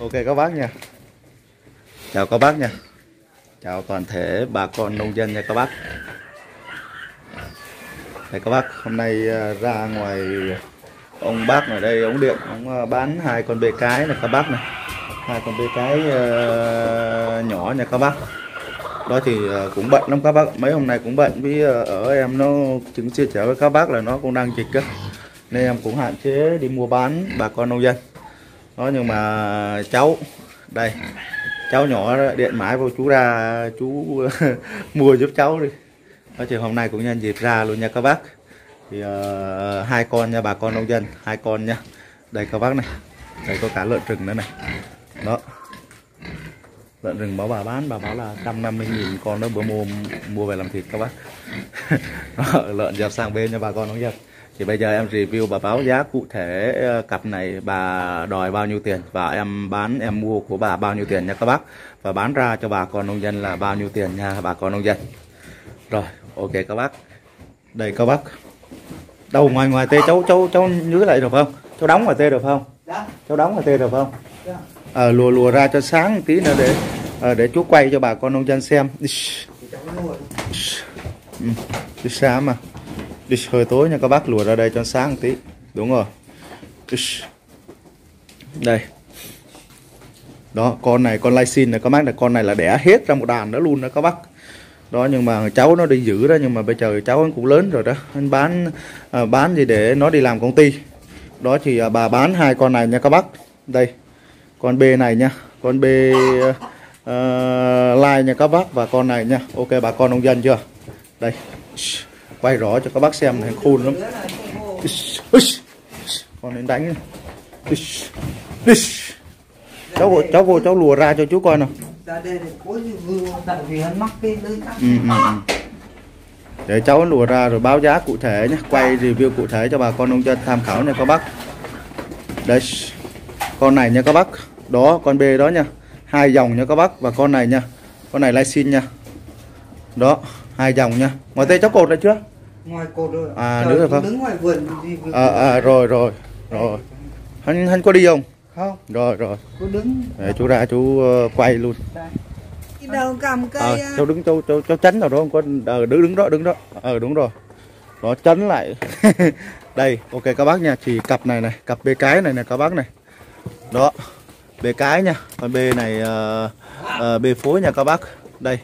ok các bác nha. Chào các bác nha. Chào toàn thể bà con nông dân nha các bác. Đây các bác hôm nay à, ra ngoài ông bác ở đây ông điện ông à, bán hai con bê cái này các bác này. Hai con bê cái uh, nhỏ nha các bác. Đó thì cũng bận lắm các bác. Mấy hôm nay cũng bận vì ở em nó chứng chia sẻ với các bác là nó cũng đang dịch á. Nên em cũng hạn chế đi mua bán bà con nông dân đó nhưng mà cháu đây cháu nhỏ điện mãi vô chú ra chú mua giúp cháu đi. Đó chuyện hôm nay cũng nhân dịp ra luôn nha các bác. Thì uh, hai con nha bà con nông dân hai con nha. Đây các bác này đây có cả lợn rừng nữa này. Đó lợn rừng báo bà bán bà báo là 150 nghìn con đó bữa mua mua về làm thịt các bác. Đó, lợn dẹp sang bên cho bà con nông dân thì bây giờ em review bà báo giá cụ thể ờ, cặp này bà đòi bao nhiêu tiền và em bán em mua của bà bao nhiêu tiền nha các bác. Và bán ra cho bà con nông dân là bao nhiêu tiền nha bà con nông dân. Rồi ok các bác. Đây các bác. Đâu ngoài ngoài tê cháu cháu cháu nhớ lại được không? Cháu đóng ngoài tê được không? Dạ. cháu đóng ngoài tê được không? Dạ. ờ lùa lùa ra cho sáng một tí nữa để ờ, để chú quay cho bà con nông dân xem. Ừ, đi xa mà Ish, hơi tối nha các bác lùa ra đây cho sáng một tí. Đúng rồi. Ish. đây. Đó con này con lai xin này các bác này con này là đẻ hết ra một đàn đó luôn đó các bác. Đó nhưng mà cháu nó đi giữ đó nhưng mà bây giờ cháu cũng lớn rồi đó. Anh bán à, bán gì để nó đi làm công ty. Đó thì à, bà bán hai con này nha các bác. Đây con B này nha. Con B uh, lai nha các bác và con này nha. Ok bà con nông dân chưa? Đây quay rõ cho các bác xem này khôn lắm. Con đến đánh cháu vô, cháu vô cháu lùa ra cho chú coi nào. Ừ, ừ, ừ. để cháu lùa ra rồi báo giá cụ thể nhé. Quay review cụ thể cho bà con nông dân tham khảo nha các bác. Đây con này nha các bác. Đó con B đó nha. Hai dòng nha các bác và con này nha. Con này lai xin nha. Đó hai dòng nha. Ngoài tay cháu cột lại chưa? Ngoài cột rồi. À, Trời, nữa rồi không? Đứng ngoài vườn gì vườn. à, à rồi rồi rồi. Hắn hắn có đi không? Không, rồi rồi. Cứ đứng. để chú ra chú ờ, quay luôn. Cái đầu cầm cây. ờ à, cháu đứng cháu cháu, cháu chắn nào đó không? Có ờ đứng đứng đó đứng đó. Ờ đúng rồi. Đó chắn lại. Đây ok các bác nha. Thì cặp này này cặp bê cái này nè các bác này. Đó bê cái nha. Con bê này ờ, ờ, bê phối nha các bác. Đây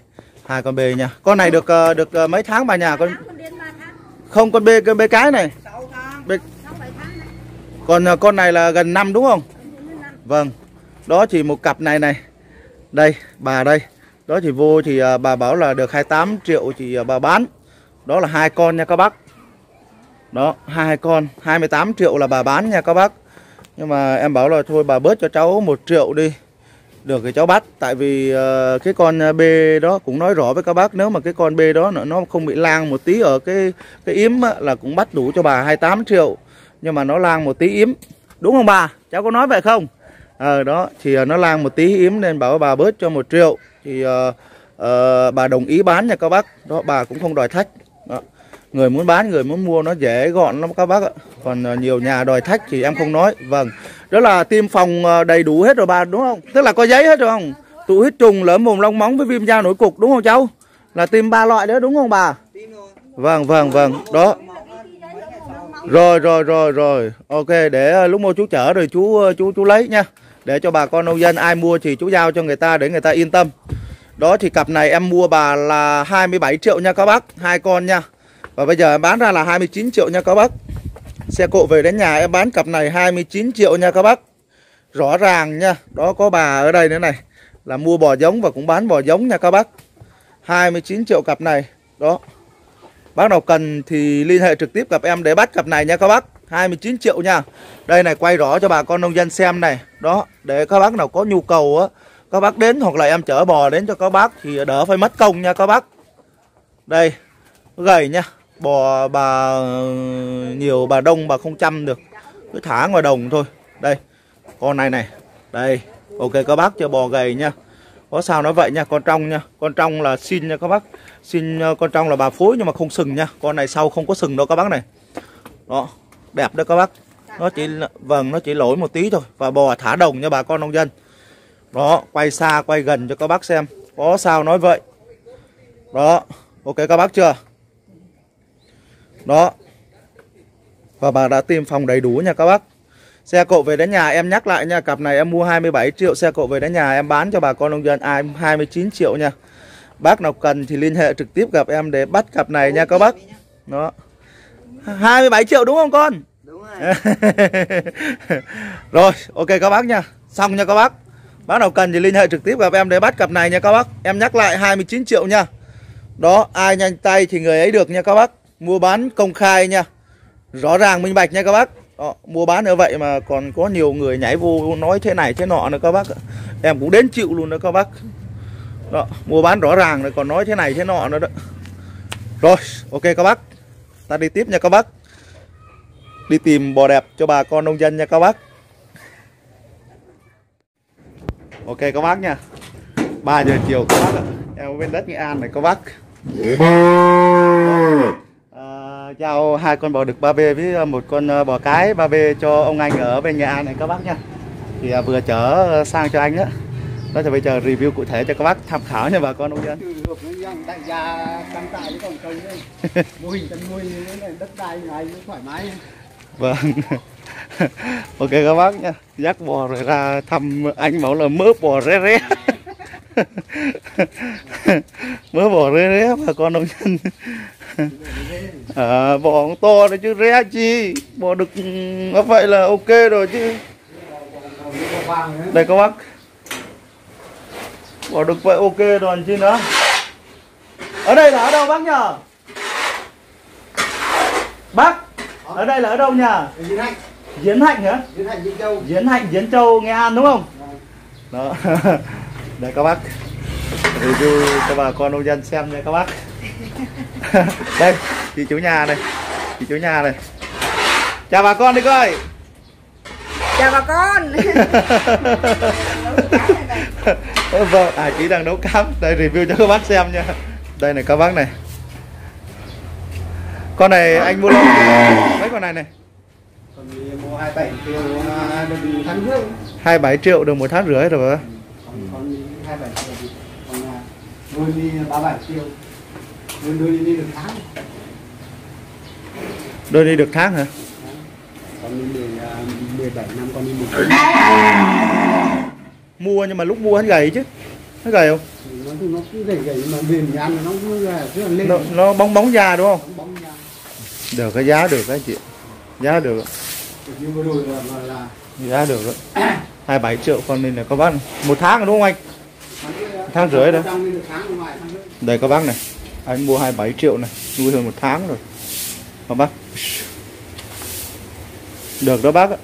hai con bê nha con này được ờ, được ờ, mấy tháng bà nhà con con đến 3 tháng, không con bê con bê cái này bê, 6 7 tháng này. còn ờ, con này là gần năm đúng không. Vâng, đó thì một cặp này này. Đây, bà đây. Đó thì vô thì à, bà bảo là được 28 triệu thì à, bà bán. Đó là hai con nha các bác. Đó, hai con, 28 triệu là bà bán nha các bác. Nhưng mà em bảo là thôi bà bớt cho cháu một triệu đi. Được thì cháu bắt tại vì uh, cái con ờ, B đó cũng nói rõ với các bác nếu mà cái con B đó nó, nó không bị lang một tí ở cái cái yếm á, là cũng bắt đủ cho bà 28 triệu. Nhưng mà nó lang một tí yếm. Đúng không bà? Cháu có nói vậy không? ờ đó thì uh, nó lang một tí yếm nên bảo bà bớt cho một triệu thì uh, uh, bà đồng ý bán nha các bác đó bà cũng không đòi thách đó người muốn bán, người muốn mua, nó dễ gọn lắm các bác ạ. Còn ờ, nhiều nhà đòi thách thì em không nói. Vâng. Đó là tiêm phòng ờ, đầy đủ hết rồi bà, đúng không? Tức là có giấy hết rồi không? Tụ huyết trùng, lở mồm, long móng với viêm da nổi cục, đúng không cháu? Là tiêm ba loại đó, đúng không bà? Vâng vâng vâng. Đó. Rồi rồi rồi rồi. Ok, để ờ, lúc mua chú chở rồi chú chú chú lấy nha. Để cho bà con nông dân ai mua thì chú giao cho người ta để người ta yên tâm. Đó, thì cặp này em mua bà là 27 triệu nha các bác. Hai con nha và bây giờ em bán ra là 29 triệu nha các bác. Xe cộ về đến nhà em bán cặp này 29 triệu nha các bác. Rõ ràng nha, đó có bà ở đây nữa này, là mua bò giống và cũng bán bò giống nha các bác. 29 triệu cặp này, đó. Bác nào cần thì liên hệ trực tiếp gặp em để bắt cặp này nha các bác. 29 triệu nha. Đây này, quay rõ cho bà con nông dân xem này, Đó. Để các bác nào có nhu cầu á, Các bác đến hoặc là em chở bò đến cho các bác Thì đỡ phải mất công nha các bác. Đây, Gầy nha. Bò, bà, nhiều bà đông, bà không chăm được. Cứ thả ngoài đồng thôi. Đây, Con này này. Đây, Ok, các bác cho bò gầy nha. Có sao nói vậy nha, con trong nha. Con trong là xin nha các bác. Xin ờ, con trong là bà phối nhưng mà không sừng nha. Con này sau không có sừng đâu các bác này. Đó, đẹp đó các bác. Nó chỉ vâng nó chỉ lỗi một tí thôi. Và bò thả đồng nha bà con nông dân. Đó, quay xa, quay gần cho các bác xem. Có sao nói vậy. Đó, ok các bác chưa? Đó. Và bà đã tiêm phòng đầy đủ nha các bác. Xe cộ về đến nhà em nhắc lại nha Cặp này em mua 27 triệu Xe cộ về đến nhà em bán cho bà con nông dân ai 29 triệu nha. Bác nào cần thì liên hệ trực tiếp gặp em để bắt cặp này nha các bác. Đó. 27 triệu đúng không con? đúng rồi. Rồi ok các bác nha. Xong nha các bác. Bác nào cần thì liên hệ trực tiếp gặp em để bắt cặp này nha các bác. Em nhắc lại 29 triệu nha. Đó ai nhanh tay thì người ấy được nha các bác Mua bán công khai nha. Rõ ràng minh bạch nha các bác. Đó, mua bán như vậy mà còn có nhiều người nhảy vô nói thế này thế nọ nữa các bác em cũng đến chịu luôn đó các bác. Đó mua bán rõ ràng rồi còn nói thế này thế nọ nữa đó. Rồi ok các bác. Ta đi tiếp nha các bác. Đi tìm bò đẹp cho bà con nông dân nha các bác. Ok các bác nha. 3 giờ chiều các bác ạ. Em ở bên đất nghệ an này các bác. Chào hai con bò đực 3B với một con ờ, bò cái 3B cho ông anh ở bên Nghệ An này các bác nha thì à, vừa chở sang cho anh đó đó thì bây giờ review cụ thể cho các bác tham khảo nha bà con nông dân. Mô hình chăn nuôi đất đai ngày thoải mái vâng. Ok các bác nha dắt bò rồi ra thăm anh bảo là mớ bò ré ré. Mớ bò ré ré bà con nông dân à, bò cũng to đấy chứ ré chi? Bò được nó vậy là ok rồi chứ. Đây các bác. Bò được vậy ok rồi chứ nữa. Ở đây là ở đâu bác nhờ? Bác ở đây là ở đâu nhờ? Diễn hạnh, diễn hạnh hả? Diễn hạnh Vĩnh Châu. Diễn hạnh diễn châu nghệ an đúng không? Đó. Đây các bác review cho bà con nông dân xem nha các bác. Đây chị chủ nhà này. Chị chủ nhà này. Chào bà con đi coi. Chào bà con. Vâng à chị đang nấu cám đây review cho các bác xem nha. Đây này các bác này. Con này anh mua lâu mấy con này này? Thì mua 27 triệu à, được tháng rưỡi. 27 triệu được một tháng rưỡi rồi hai bảy triệu thì còn là nuôi đi 37 triệu nuôi nuôi đi được tháng đôi đi được tháng hả? Con đi mười bảy năm con đi một tháng mua nhưng mà lúc mua hắn gầy chứ. Nó gầy không? Nó nó cứ gầy gầy mà về nhà ăn nó cứ gầy cứ là lên nó, nó bóng bóng da đúng không? Bóng bóng được cái giá được cái chị. Giá được. Giá được. Hai bảy triệu con nên là các bác một tháng rồi đúng không anh? Tháng rưỡi đấy. Rưỡi. Đây các bác này. Anh mua 27 triệu này nuôi hơn một tháng rồi. Các bác được đó bác ạ.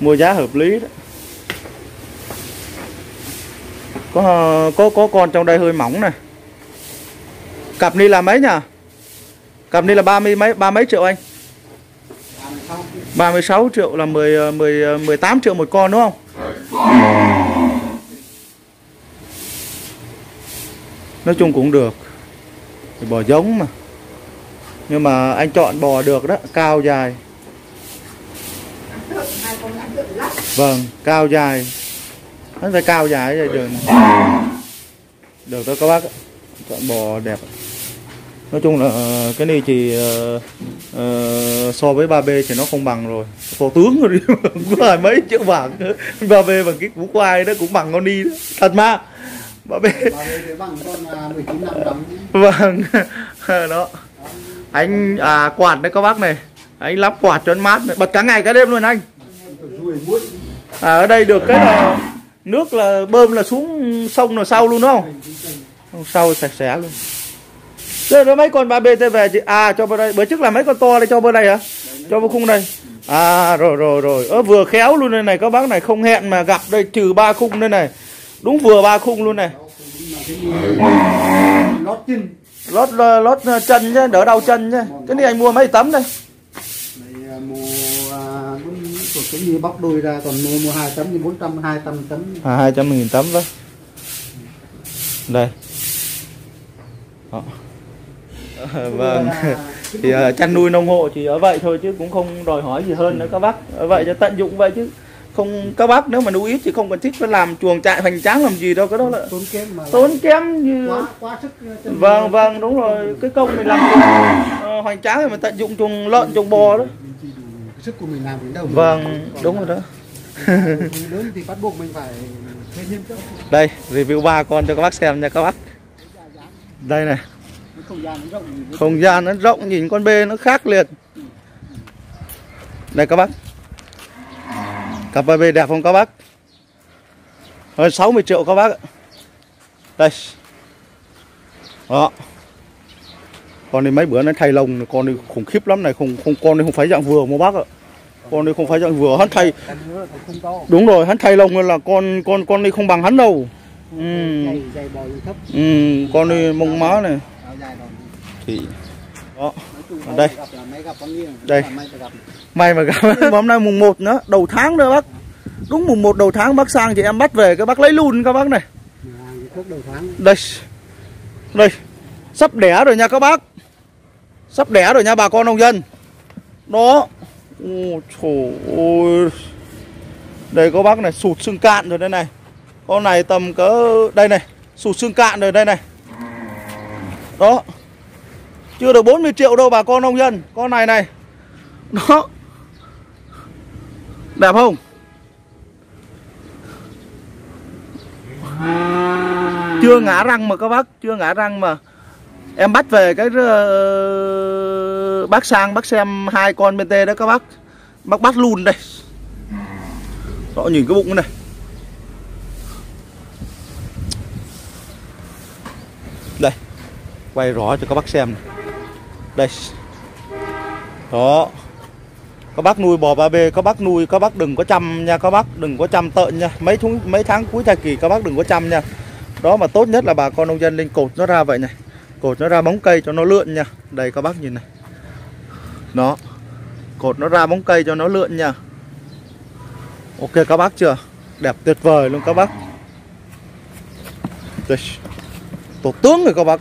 Mua giá hợp lý đó. Có có có con trong đây hơi mỏng này. Cặp ni là mấy nhỉ? Cặp ni là ba mươi mấy ba mấy triệu anh? 36 36 triệu là 10 10 18 triệu một con đúng không? Nói chung cũng được. Bò giống mà. Nhưng mà anh chọn bò được đó, cao dài. Vâng, cao dài. Nó phải cao dài vậy được Được đó các bác. Chọn bò đẹp. Nói chung là ờ, cái này thì uh, uh, so với 3B thì nó không bằng rồi. Phó tướng rồi có mấy chữ vàng 3B bằng cái củ khoai đó cũng bằng con đi đó. Thật mà. 3B. Mà về thì bằng con à, 19 năm đóng Vâng. đó. Anh à quạt đấy các bác này. Anh lắp quạt cho nó mát này. bật cả ngày cả đêm luôn anh. À, ở đây được cái là nước là bơm là xuống sông là sau luôn đúng không? Không sau sạch sẽ luôn. Thế đó mấy con ba BT về chị à cho vào đây, bữa trước là mấy con to đây cho vào đây hả? Cho vào khung đây. À rồi rồi rồi. Ơ vừa khéo luôn đây này các bác này không hẹn mà gặp đây trừ ba khung đây này. Đúng vừa ba khung luôn này. lót chân Lót lót chân chứ, đỡ đau chân chứ. Cái này anh mua mấy tấm đây? này à, mua à, thuộc gì bóc đôi ra còn mua mua hai tấm thì bốn trăm hai trăm tấm À 200 nghìn tấm đó. Đây. Đó. vâng. thì uh, chăn nuôi nông hộ chỉ ở vậy thôi chứ cũng không đòi hỏi gì hơn nữa các bác ở vậy cho tận dụng vậy chứ không các bác nếu mà nuôi ít thì không cần thích phải làm chuồng trại hoành tráng làm gì đâu cái đó là tốn kém mà tốn kém như quá quá sức mình. vâng vâng đúng rồi. Cái công mình làm uh, hoành tráng thì mình tận dụng chuồng lợn chuồng bò đó. Cái sức của mình làm đến đâu vâng đúng rồi đó. Lớn thì bắt buộc mình phải đây review ba con cho các bác xem nha các bác. Đây này. Không gian nó rộng thì không gian nó rộng nhìn con bê nó khác liệt đây các bác cặp ba bê đẹp không các bác? Hơn 60 triệu các bác ạ. đây. Đó. Con này mấy bữa nó thay lông con này khủng khiếp lắm này không không con này không phải dạng vừa mà bác ạ. Con này không phải dạng vừa hắn thay đúng rồi hắn thay lông là con con con này không bằng hắn đâu. Ừ. ừ con này mông má này. Thì đó đây. Đây. may mà gặp. Hôm nay mùng 1 nữa, đầu tháng nữa bác. Đúng mùng 1 đầu tháng bác sang thì em bắt về, các bác lấy luôn các bác này. Đây. Đây. Sắp đẻ rồi nha các bác. Sắp đẻ rồi nha bà con nông dân. Đó. Ôi trời ơi. Đây các bác này, sụt xương cạn rồi đây này. Con này tầm cỡ đây này, sụt xương cạn rồi đây này. Đó chưa được 40 triệu đâu bà con nông dân. Con này này. Đó. Đẹp không? Chưa ngã răng mà các bác, chưa ngã răng mà em bắt về cái ờ, bác sang bác xem hai con bên tê đó các bác. Bác bắt luôn đây. Rõ nhìn cái bụng này. Đây, quay rõ cho các bác xem này đây. Đó. Các bác nuôi bò ba b các bác nuôi các bác đừng có chăm nha các bác đừng có chăm tợn nha. Mấy tháng mấy tháng cuối thai kỳ các bác đừng có chăm nha. Đó mà tốt nhất là bà con nông dân lên cột nó ra vậy này. Cột nó ra bóng cây cho nó lượn nha. Đây các bác nhìn này. Nó cột nó ra bóng cây cho nó lượn nha. Ok các bác chưa? Đẹp tuyệt vời luôn các bác. Đây. Tổ tướng rồi các bác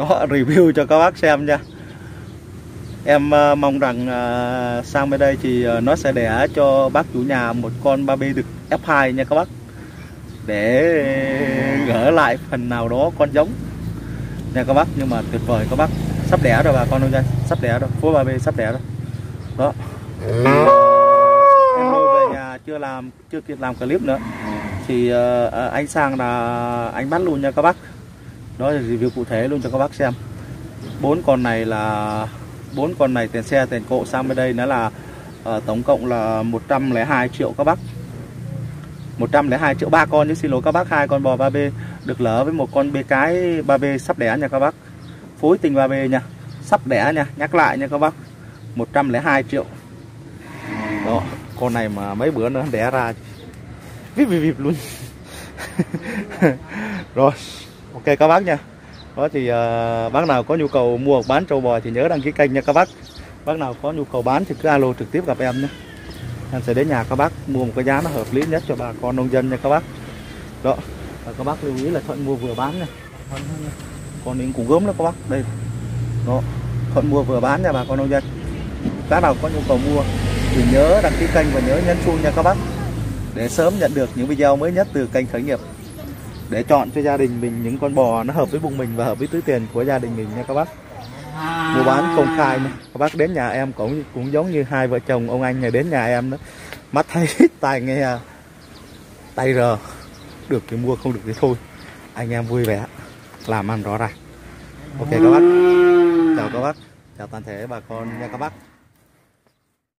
đó review cho các bác xem nha. Em uh, mong rằng uh, sang bên đây thì uh, nó sẽ đẻ cho bác chủ nhà một con ba b đực F2 nha các bác. Để gỡ lại phần nào đó con giống nha các bác. Nhưng mà tuyệt vời các bác sắp đẻ rồi bà con nông dân sắp đẻ rồi. Phố ba b sắp đẻ rồi. Đó. Em nuôi về nhà chưa làm chưa kịp làm clip nữa. Thì uh, anh sang là anh bắt luôn nha các bác đó là review cụ thể luôn cho các bác xem. Bốn con này là bốn con này tiền xe tiền cộ sang bên đây nó là uh, tổng cộng là 102 triệu các bác. 102 triệu ba con chứ xin lỗi các bác hai con bò 3B được lỡ với một con bê cái 3B sắp đẻ nha các bác. Phối tình 3B nha sắp đẻ nha nhắc lại nha các bác. 102 triệu. Đó con này mà mấy bữa nữa đẻ ra vip vip vip luôn. Rồi ok các bác nha. Đó thì uh, bác nào có nhu cầu mua hoặc bán trâu bò thì nhớ đăng ký kênh nha các bác. Bác nào có nhu cầu bán thì cứ alo trực tiếp gặp em nhé. Em sẽ đến nhà các bác mua một cái giá nó hợp lý nhất cho bà con nông dân nha các bác. Đó và các bác lưu ý là thuận mua vừa bán nha. Còn những củ gớm đó các bác đây. Đó thuận mua vừa bán nha bà con nông dân. Bác nào có nhu cầu mua thì nhớ đăng ký kênh và nhớ nhấn chuông nha các bác. Để sớm nhận được những video mới nhất từ kênh khởi nghiệp để chọn cho gia đình mình những con bò nó hợp với bụng mình và hợp với túi tiền của gia đình mình nha các bác. Mua bán công khai nha. Các bác đến nhà em cũng cũng giống như hai vợ chồng ông anh này đến nhà em đó. Mắt thấy tai nghe tay rờ. Được thì mua, không được thì thôi. Anh em vui vẻ, làm ăn rõ ràng. Ok các bác. Chào các bác. Chào toàn thể bà con nha các bác.